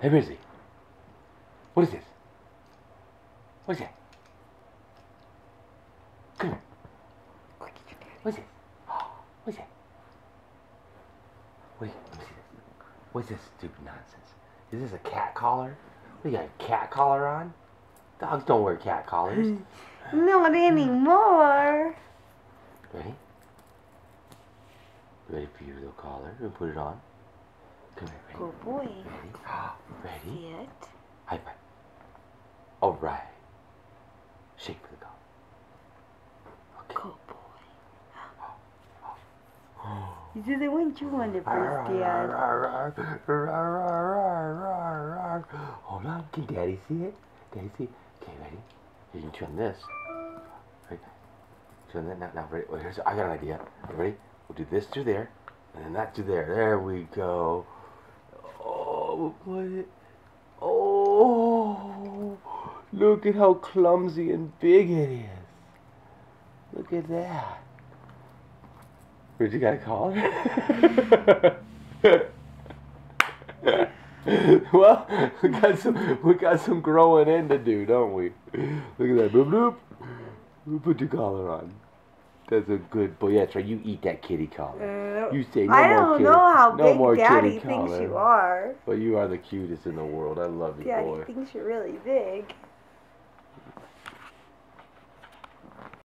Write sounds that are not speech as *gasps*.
Hey, where is he? What is this? What is that? Come here. What is it? What is that? Wait, let me see this. What's this stupid nonsense? Is this a cat collar? What, you got a cat collar on? Dogs don't wear cat collars. *laughs* Not anymore. Ready? Ready for your little collar? And put it on. Come here, ready? Good boy. Ready? Ready? See it? High five. All right. Shake for the collar. Okay. Good boy. *gasps* Oh. This is the one you wanted first, Dad. Hold on, can Daddy see it? Daddy see it? Okay, ready? You can turn this. Right. Turn that now. Now, ready? Well, here's. I got an idea. Ready? We'll do this through there, and then that through there. There we go. Oh, put it. Oh, look at how clumsy and big it is. Look at that. Where'd you got a collar? *laughs* well, we got some we got some growing in to do, don't we? Look at that. Bloop bloop. You Put your collar on. That's a good boy. Yeah, that's right. You eat that kitty collar. Uh, You say no I more don't kitty. know how no big more Daddy kitty thinks collar. you are. But you are the cutest in the world. I love you, Daddy boy. thinks you're really big.